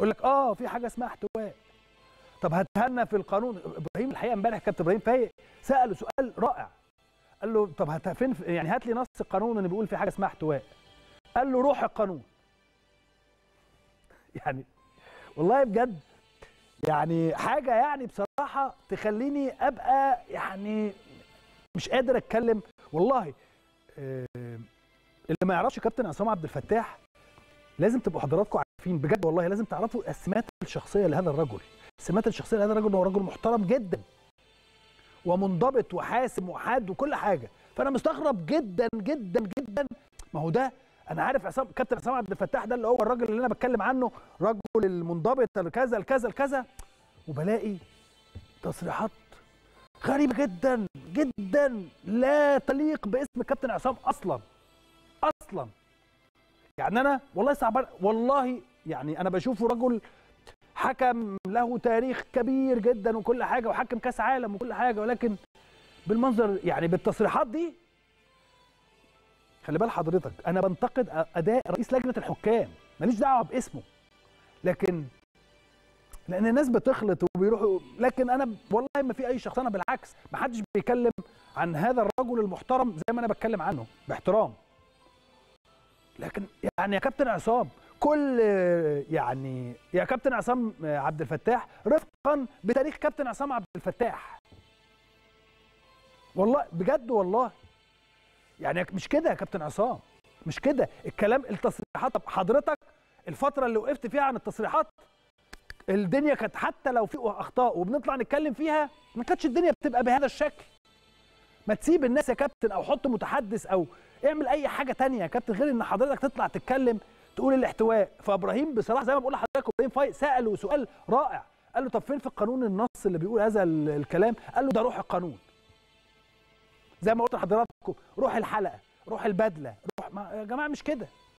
يقول لك آه في حاجة اسمها احتواء. طب هتهنى في القانون. إبراهيم الحقيقة امبارح كابتن إبراهيم فايق سأله سؤال رائع. قال له طب هت فين يعني هات لي نص القانون اللي بيقول في حاجة اسمها احتواء. قال له روح القانون. يعني والله بجد يعني حاجة يعني بصراحة تخليني أبقى يعني مش قادر أتكلم. والله آه، اللي ما يعرفش كابتن عصام عبد الفتاح لازم تبقوا حضراتكم عارفين بجد والله لازم تعرفوا السمات الشخصية لهذا الرجل. السمات الشخصية لهذا الرجل هو رجل محترم جدا. ومنضبط وحاسم وحاد وكل حاجة. فأنا مستغرب جدا جدا جدا. ما هو ده؟ أنا عارف عصام كابتن عصام عبد الفتاح ده اللي هو الراجل اللي أنا بتكلم عنه. رجل المنضبط الكذا الكذا الكذا. وبلاقي تصريحات غريبة جدا جدا. لا تليق باسم كابتن عصام أصلا. أصلا. يعني أنا والله صعب والله يعني أنا بشوفه رجل حكم له تاريخ كبير جدا وكل حاجة وحكم كأس عالم وكل حاجة ولكن بالمنظر يعني بالتصريحات دي خلي بال حضرتك أنا بنتقد أداء رئيس لجنة الحكام ماليش دعوة باسمه لكن لأن الناس بتخلط وبيروحوا لكن أنا والله ما في أي شخص أنا بالعكس ما حدش بيتكلم عن هذا الرجل المحترم زي ما أنا بتكلم عنه باحترام. لكن يعني يا كابتن عصام كل يعني يا كابتن عصام عبد الفتاح رفقا بتاريخ كابتن عصام عبد الفتاح. والله بجد والله. يعني مش كده يا كابتن عصام؟ مش كده؟ الكلام التصريحات حضرتك الفترة اللي وقفت فيها عن التصريحات الدنيا كانت حتى لو في أخطاء وبنطلع نتكلم فيها ما كانتش الدنيا بتبقى بهذا الشكل. ما تسيب الناس يا كابتن أو حط متحدث أو اعمل أي حاجة تانية يا كابتن غير إن حضرتك تطلع تتكلم. تقول الاحتواء. فابراهيم بصراحة زي ما بقول لحضرتك إبراهيم فايق ساله سؤال رائع. قال له طب فين في القانون النص اللي بيقول هذا الكلام؟ قال له ده روح القانون. زي ما قلت لحضراتكم روح الحلقة روح البدلة روح ما يا جماعة مش كده.